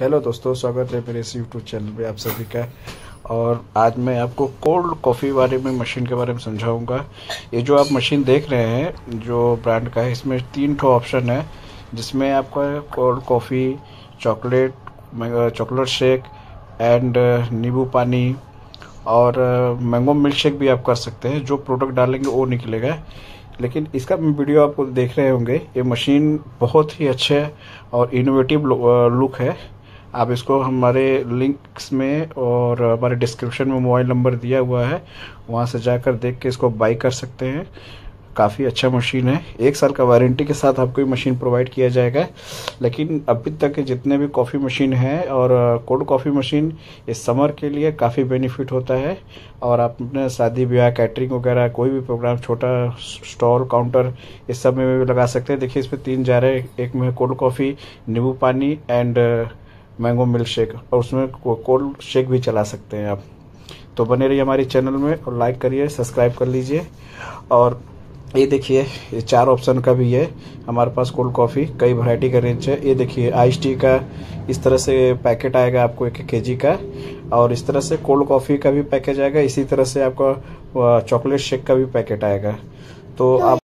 Hello दोस्तों, स्वागत है मेरे इस यूट्यूब चैनल पे आप सभी का। और आज मैं आपको कोल्ड कॉफ़ी बारे में मशीन के बारे में समझाऊँगा। ये जो आप मशीन देख रहे हैं, जो ब्रांड का है, इसमें तीन ठो ऑप्शन है, जिसमें आपका cold coffee chocolate chocolate shake and नींबू पानी और मैंगो मिल्क शेक भी आप कर सकते हैं। जो प्रोडक्ट डालेंगे वो निकलेगा। लेकिन इसका वीडियो आप देख रहे होंगे। ये मशीन बहुत ही अच्छा और इनोवेटिव लुक है। आप इसको हमारे लिंक्स में और हमारे डिस्क्रिप्शन में मोबाइल नंबर दिया हुआ है, वहाँ से जाकर देख के इसको बाई कर सकते हैं। काफ़ी अच्छा मशीन है। एक साल का वारंटी के साथ आपको ये मशीन प्रोवाइड किया जाएगा। लेकिन अभी तक के जितने भी कॉफ़ी मशीन है और कोल्ड कॉफ़ी मशीन इस समर के लिए काफ़ी बेनिफिट होता है। और आप अपने शादी ब्याह कैटरिंग वगैरह, कोई भी प्रोग्राम छोटा स्टॉल काउंटर इस सब में भी लगा सकते हैं। देखिए इसमें तीन जार है। एक में कोल्ड कॉफ़ी नींबू पानी एंड मैंगो मिल्क शेक, और उसमें कोल्ड शेक भी चला सकते हैं आप। तो बने रहिए हमारे चैनल में, और लाइक करिए, सब्सक्राइब कर लीजिए। और ये देखिए, ये चार ऑप्शन का भी है। हमारे पास कोल्ड कॉफ़ी, कई वैरायटी का रेंज है। ये देखिए आइस टी का, इस तरह से पैकेट आएगा आपको एक के जी का। और इस तरह से कोल्ड कॉफ़ी का भी पैकेज आएगा। इसी तरह से आपका चॉकलेट शेक का भी पैकेट आएगा। तो आप